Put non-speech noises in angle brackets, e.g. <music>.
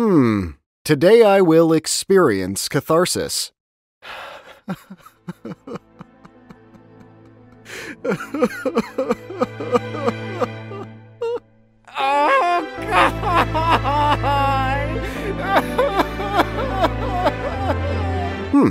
Hmm, today I will experience catharsis. oh, <laughs> God! hmm,